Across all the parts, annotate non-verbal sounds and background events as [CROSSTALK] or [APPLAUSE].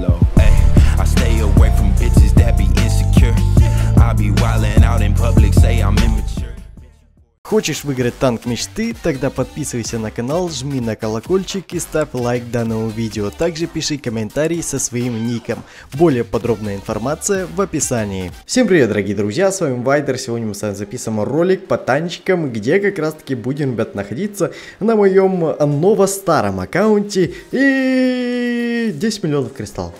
slow. Ay, I stay away from bitches that be insecure. I be wildin' out in public, say I'm immature. Хочешь выиграть танк мечты? Тогда подписывайся на канал, жми на колокольчик и ставь лайк данному видео. Также пиши комментарий со своим ником. Более подробная информация в описании. Всем привет, дорогие друзья, с вами Вайдер. Сегодня мы с вами записываем ролик по танчикам, где как раз таки будем, ребят, находиться на моем ново-старом аккаунте и 10 миллионов кристаллов.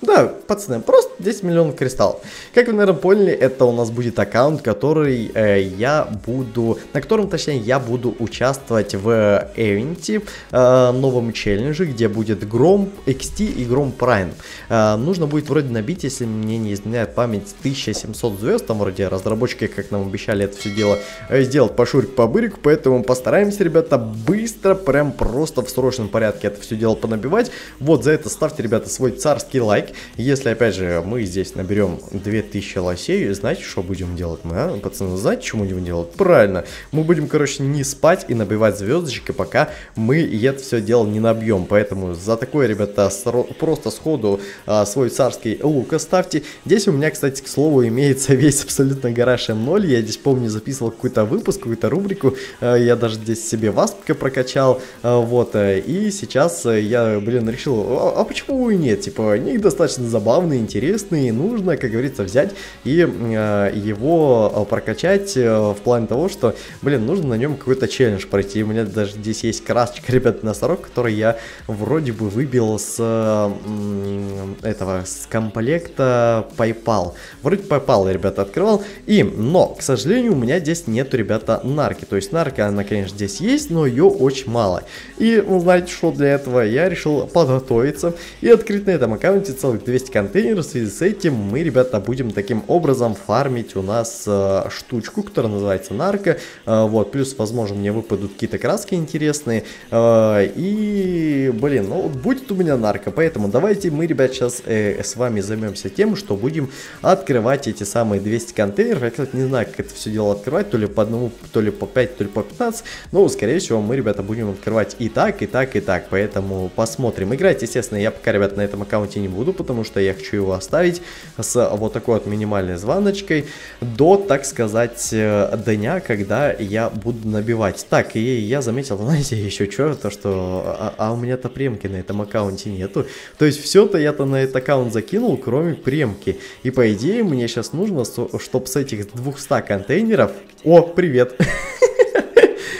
Да, пацаны, просто 10 миллионов кристаллов. Как вы, наверное, поняли, это у нас будет аккаунт, который э, я буду, на котором, точнее, я буду участвовать в эвенте, э, новом челлендже, где будет Гром XT и Гром Prime. Э, нужно будет вроде набить, если мне не изменяет память, 1700 звезд, там вроде разработчики, как нам обещали это все дело э, сделать по шурик по бырику, поэтому постараемся, ребята, быстро, прям просто в срочном порядке это все дело понабивать. Вот за это ставьте, ребята, свой царский лайк. Если, опять же, мы здесь наберем 2000 лосей, знаете, что будем делать мы, а? Пацаны, знаете, что будем делать? Правильно, мы будем, короче, не спать и набивать звездочки, пока мы это все дело не набьем. Поэтому за такое, ребята, просто сходу а, свой царский лук оставьте. Здесь у меня, кстати, к слову, имеется весь абсолютно гараж М0. Я здесь, помню, записывал какой-то выпуск, какую-то рубрику. А, я даже здесь себе васпка прокачал. А, вот, э, и сейчас я, блин, решил, а, а почему и нет? Типа, них достаточно забавный, интересный, нужно, как говорится, взять и э, его э, прокачать э, в плане того, что, блин, нужно на нем какой-то челлендж пройти. У меня даже здесь есть красочка, [LAUGHS] ребят, носорог, который я вроде бы выбил с э, этого, с комплекта PayPal. Вроде PayPal, ребята, открывал. И, но, к сожалению, у меня здесь нету, ребята, нарки. То есть нарка, она, конечно, здесь есть, но ее очень мало. И, знаете, что для этого я решил подготовиться и открыть на этом аккаунте целых 200 контейнеров. С этим мы, ребята, будем таким образом фармить у нас э, штучку, которая называется нарко. Э, вот, плюс, возможно, мне выпадут какие-то краски интересные. Э, и, блин, ну, будет у меня нарко, поэтому давайте мы, ребят, сейчас э, с вами займемся тем, что будем открывать эти самые 200 контейнеров. Я, кстати, не знаю, как это все дело открывать, то ли по одному, то ли по 5, то ли по 15. Но, скорее всего, мы, ребята, будем открывать и так, и так, и так. Поэтому посмотрим. Играть, естественно, я пока, ребят, на этом аккаунте не буду, потому что я хочу его оставить с вот такой вот минимальной звоночкой до, так сказать, э, дня, когда я буду набивать. Так, и я заметил, [LAUGHS] знаете, еще что, то что, а, а у меня-то премки на этом аккаунте нету. То есть все-то я-то на этот аккаунт закинул, кроме премки. И по идее мне сейчас нужно, чтобы с этих 200 контейнеров... О, привет! [LAUGHS]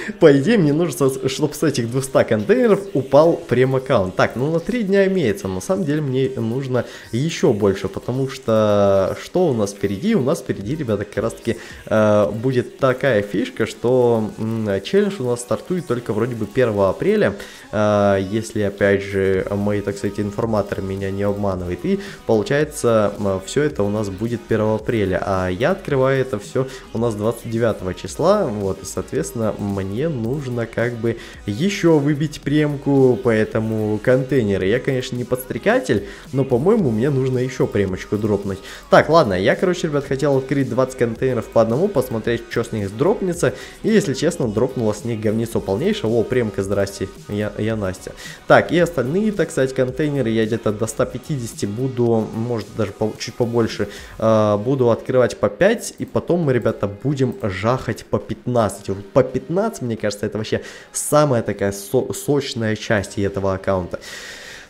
[LAUGHS] По идее, мне нужно, чтобы с этих 200 контейнеров упал прем-аккаунт. Так, ну на 3 дня имеется. На самом деле мне нужно еще больше, потому что что у нас впереди? У нас впереди, ребята, как раз таки э, будет такая фишка, что э, челлендж у нас стартует только вроде бы 1 апреля, э, если, опять же, мои, так сказать, информаторы меня не обманывают. И получается, э, все это у нас будет 1 апреля, а я открываю это все у нас 29 числа, вот, и, соответственно, мне мне нужно как бы еще выбить премку по этому контейнеру. Я, конечно, не подстрекатель, но, по-моему, мне нужно еще премочку дропнуть. Так, ладно, я, короче, ребят, хотел открыть 20 контейнеров по одному, посмотреть, что с них дропнется. И, если честно, дропнуло с них говнецо полнейшее. О, премка, здрасте, я, я Настя. Так, и остальные, так сказать, контейнеры я где-то до 150 буду, может, даже по, чуть побольше, э, буду открывать по 5. И потом мы, ребята, будем жахать по 15. Вот по 15 мне кажется, это вообще самая такая со сочная часть этого аккаунта.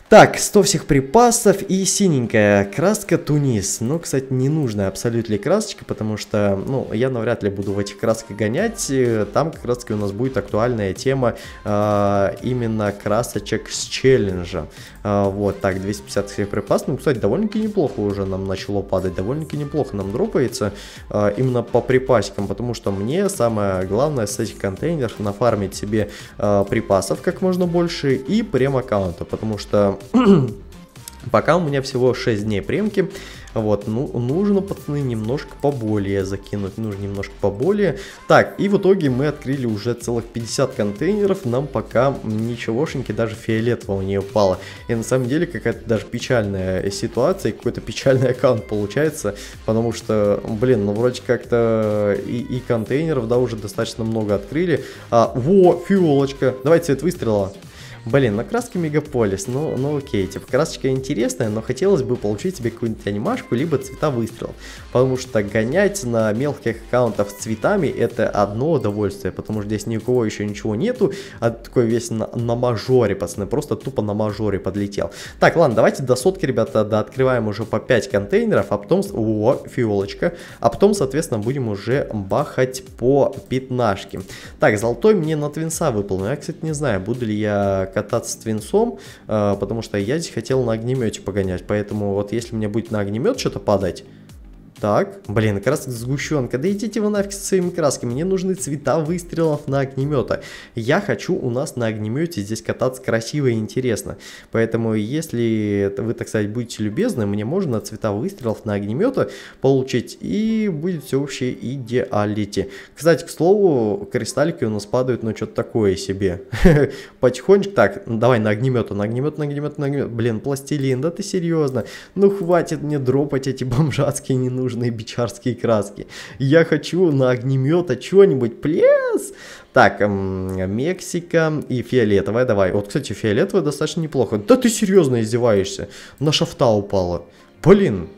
Так, 100 всех припасов и синенькая краска Тунис. Ну, кстати, не нужная абсолютно красочка, потому что, ну, я навряд ли буду в этих красках гонять. Там как раз таки у нас будет актуальная тема э, именно красочек с челленджа. Э, вот, так, 250 всех припасов. Ну, кстати, довольно-таки неплохо уже нам начало падать. Довольно-таки неплохо нам дропается э, именно по припасикам, потому что мне самое главное с этих контейнеров нафармить себе э, припасов как можно больше и прем-аккаунта, потому что [CLEARS THROAT] Пока у меня всего 6 дней премки, вот, ну, нужно, пацаны, немножко поболее закинуть, нужно немножко поболее. Так, и в итоге мы открыли уже целых 50 контейнеров, нам пока ничегошеньки, даже фиолетового не упало. И на самом деле какая-то даже печальная ситуация, какой-то печальный [LAUGHS] аккаунт получается, потому что, блин, ну вроде как-то и, и контейнеров, да, уже достаточно много открыли. А, во, фиолочка, давайте цвет выстрела. Блин, на краски Мегаполис, ну, ну окей, типа красочка интересная, но хотелось бы получить себе какую-нибудь анимашку, либо цвета выстрелов. Потому что гонять на мелких аккаунтах с цветами это одно удовольствие, потому что здесь никого еще ничего нету, а такой весь на, на мажоре, пацаны, просто тупо на мажоре подлетел. Так, ладно, давайте до сотки, ребята, да, открываем уже по 5 контейнеров, а потом, о, фиолочка, а потом, соответственно, будем уже бахать по пятнашке. Так, золотой мне на твинса выпал, но я, кстати, не знаю, буду ли я кататься с твинсом, э, потому что я здесь хотел на огнемете погонять, поэтому вот если мне будет на огнемет что-то падать, так, блин, краска сгущенка. Да идите вы нафиг со своими красками. Мне нужны цвета выстрелов на огнемета. Я хочу у нас на огнемете здесь кататься красиво и интересно. Поэтому, если вы, так сказать, будете любезны, мне можно цвета выстрелов на огнемета получить. И будет все вообще идеалити. Кстати, к слову, кристаллики у нас падают, ну, что-то такое себе. [LAUGHS] Потихонечку. Так, давай на огнемет, на огнемет, на огнемет, на огнемет. Блин, пластилин, да ты серьезно? Ну, хватит мне дропать эти бомжатские ненужные нужны бичарские краски. Я хочу на огнемета что-нибудь, плес! Так, эм, Мексика и фиолетовая, давай. Вот, кстати, фиолетовая достаточно неплохо. Да ты серьезно издеваешься? На шафта упала. Блин,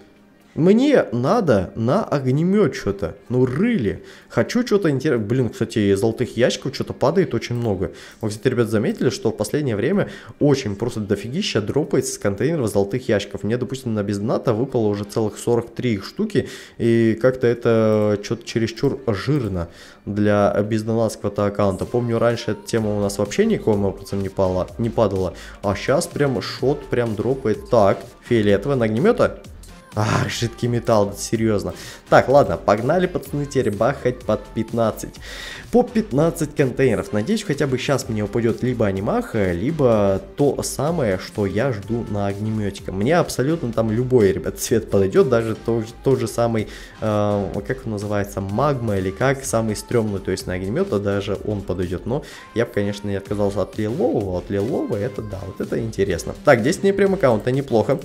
мне надо на огнемет что-то. Ну, рыли. Хочу что-то интересное. Блин, кстати, из золотых ящиков что-то падает очень много. Вы, кстати, ребят, заметили, что в последнее время очень просто дофигища дропается с контейнеров золотых ящиков. Мне, допустим, на бездната выпало уже целых 43 штуки. И как-то это что-то чересчур жирно для бездонатского аккаунта. Помню, раньше эта тема у нас вообще никаким образом не, пала, не падала. А сейчас прям шот прям дропает. Так, фиолетовый на огнемета. А, жидкий металл, серьезно. Так, ладно, погнали, пацаны, теперь бахать под 15. По 15 контейнеров. Надеюсь, хотя бы сейчас мне упадет либо анимаха, либо то самое, что я жду на огнеметика. Мне абсолютно там любой, ребят, цвет подойдет, даже тот, тот же самый, э, как он называется, магма или как, самый стрёмный, то есть на огнемета даже он подойдет. Но я бы, конечно, не отказался от лилового, от лилового это да, вот это интересно. Так, 10 дней прям аккаунта, неплохо.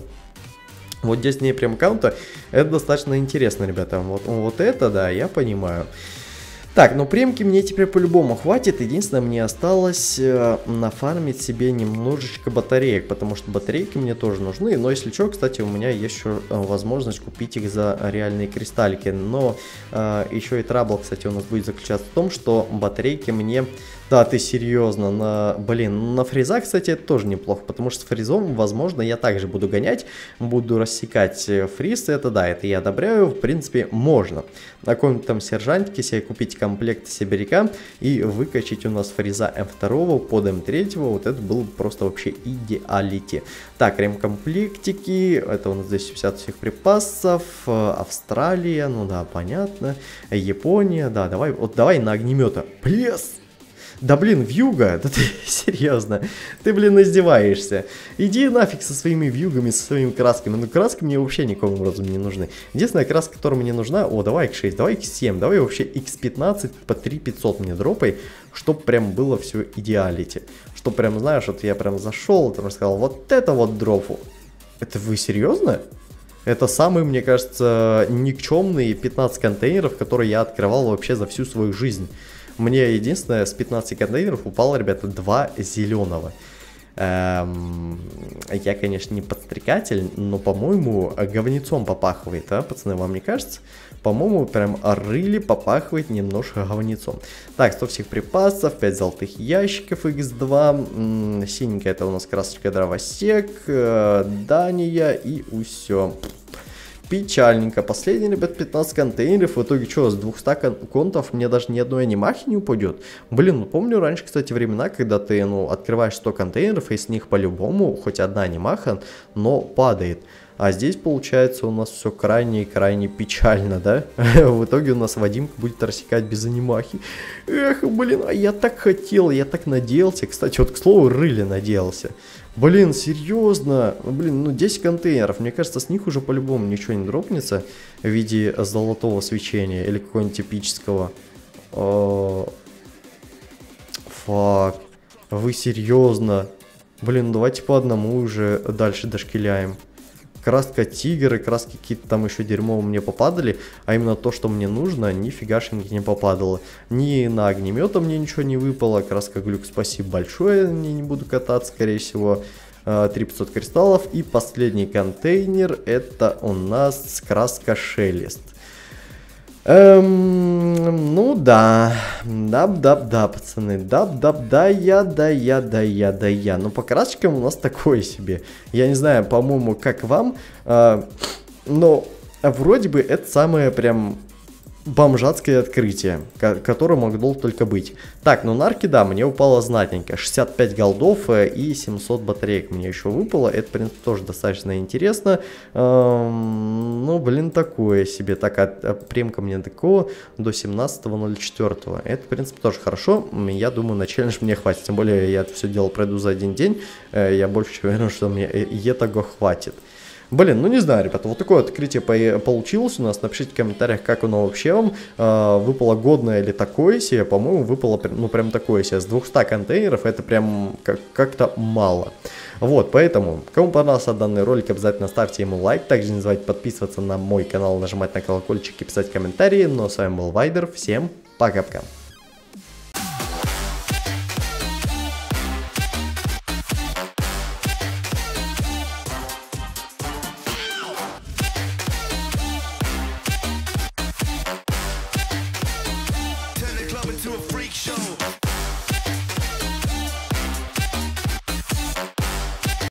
Вот здесь не прям аккаунта, это достаточно интересно, ребята. Вот, вот это, да, я понимаю. Так, ну премки мне теперь по-любому хватит. Единственное, мне осталось э, нафармить себе немножечко батареек, потому что батарейки мне тоже нужны. Но если что, кстати, у меня есть еще э, возможность купить их за реальные кристаллики. Но э, еще и трабл, кстати, у нас будет заключаться в том, что батарейки мне да, ты серьезно, на, блин, на фреза, кстати, это тоже неплохо, потому что с фрезом, возможно, я также буду гонять, буду рассекать э, фриз, это да, это я одобряю, в принципе, можно. На каком-то там сержантике себе купить комплект сибиряка и выкачать у нас фреза М2 под М3, вот это было просто вообще идеалити. Так, ремкомплектики, это у нас здесь 50 всех припасов, э, Австралия, ну да, понятно, Япония, да, давай, вот давай на огнемета, плес! Да блин, вьюга, да ты [LAUGHS] серьезно, ты блин издеваешься. Иди нафиг со своими вьюгами, со своими красками. Ну краски мне вообще никаким образом не нужны. Единственная краска, которая мне нужна, о, давай x6, давай x7, давай вообще x15 по 3500 мне дропай, чтоб прям было все идеалити. Чтоб прям, знаешь, вот я прям зашел, там сказал, вот это вот дропу. Это вы серьезно? Это самый, мне кажется, никчемный 15 контейнеров, которые я открывал вообще за всю свою жизнь. Мне единственное, с 15 контейнеров упало, ребята, 2 зеленого. Эм, я, конечно, не подстрекатель, но, по-моему, говнецом попахивает, а, пацаны, вам не кажется? По-моему, прям рыли попахивает немножко говнецом. Так, 100 всех припасов, 5 золотых ящиков x2, синенькая это у нас красочка дровосек, э, Дания и все. Печальненько. Последний, ребят, 15 контейнеров. В итоге что, с 200 контов мне даже ни одной анимахи не упадет? Блин, ну помню раньше, кстати, времена, когда ты, ну, открываешь 100 контейнеров, и с них по-любому хоть одна анимаха, но падает. А здесь получается у нас все крайне и крайне печально, да? [LAUGHS] В итоге у нас Вадимка будет рассекать без анимахи. Эх, блин, а я так хотел, я так надеялся. Кстати, вот к слову, рыли надеялся. Блин, серьезно? Блин, ну 10 контейнеров. Мне кажется, с них уже по-любому ничего не дропнется в виде золотого свечения или какого-нибудь типического. Фак. Вы серьезно? Блин, давайте по одному уже дальше дошкиляем. Краска тигр и краски какие-то там еще дерьмо мне попадали, а именно то, что мне нужно, нифигашеньки не попадало. Ни на огнемета мне ничего не выпало, краска глюк, спасибо большое, не, не буду кататься, скорее всего. 3500 кристаллов. И последний контейнер, это у нас краска шелест. Эм, ну да, даб-даб-да, пацаны, даб-даб-да, я, да, я, да, я, да, я. Но по красочкам у нас такое себе. Я не знаю, по-моему, как вам, э, но вроде бы это самое прям бомжатское открытие, которое могло только быть. Так, ну нарки, да, мне упало знатненько. 65 голдов э, и 700 батареек мне еще выпало. Это, в принципе, тоже достаточно интересно. Эм, ну, блин, такое себе. Так, от, от премка мне такого до 17.04. Это, в принципе, тоже хорошо. Я думаю, на челлендж мне хватит. Тем более, я это все дело пройду за один день. Э, я больше уверен, что мне этого хватит. Блин, ну не знаю, ребята, вот такое открытие получилось у нас. Напишите в комментариях, как оно вообще вам. Э, выпало годное или такое себе. По-моему, выпало ну прям такое себе. С 200 контейнеров это прям как-то мало. Вот, поэтому, кому понравился данный ролик, обязательно ставьте ему лайк. Также не забывайте подписываться на мой канал, нажимать на колокольчик и писать комментарии. Ну а с вами был Вайдер. Всем пока-пока.